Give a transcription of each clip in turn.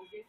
Okay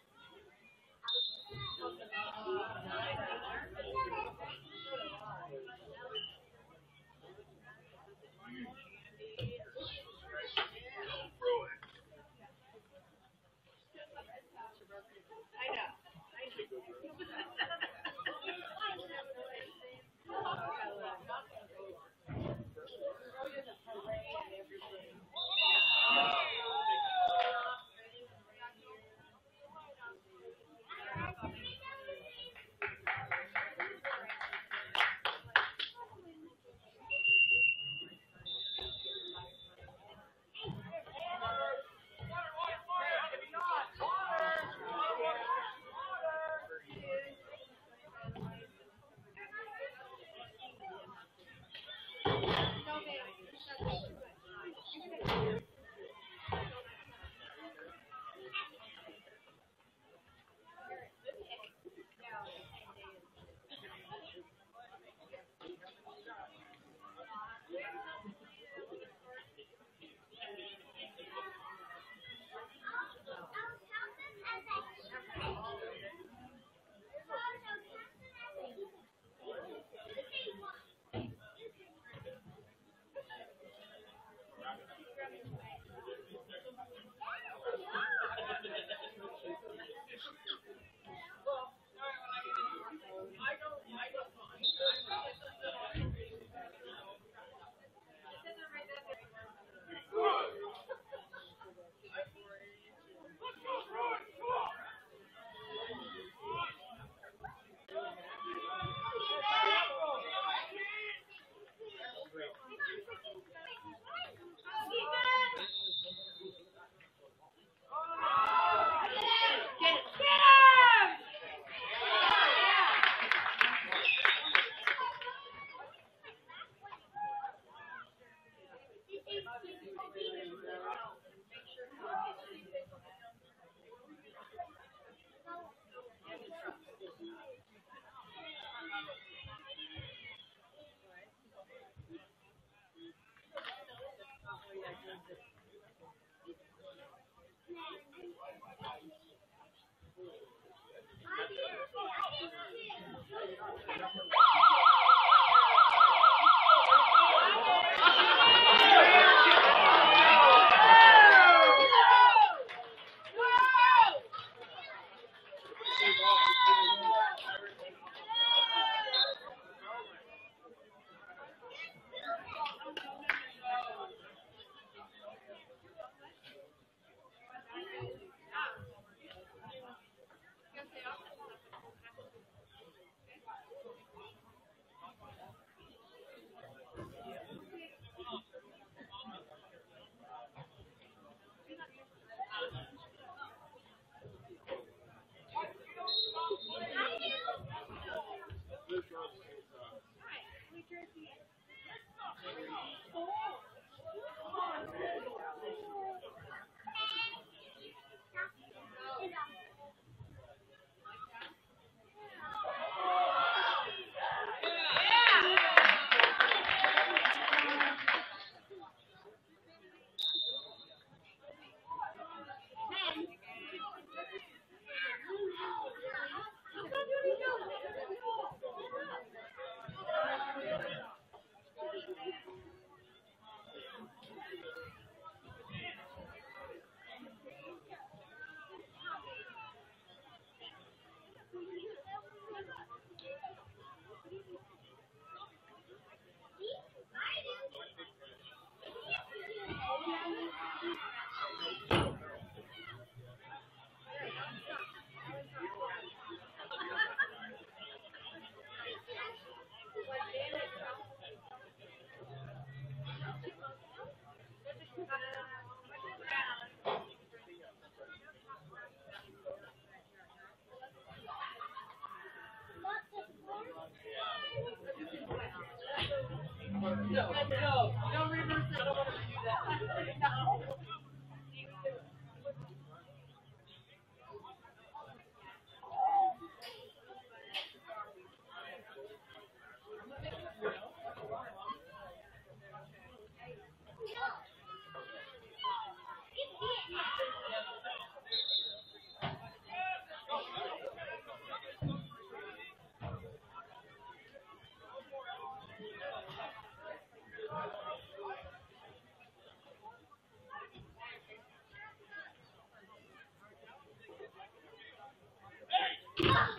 Ha!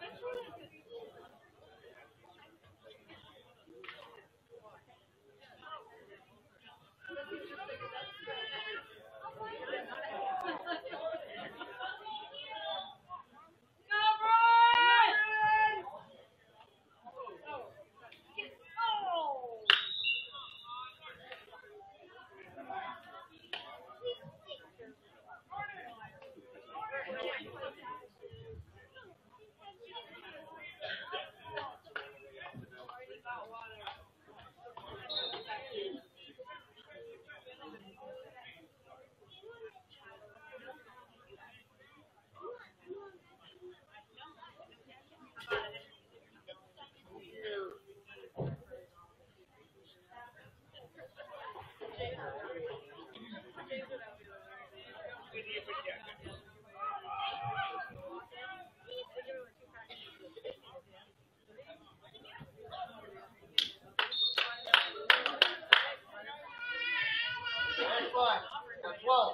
five, or twelve.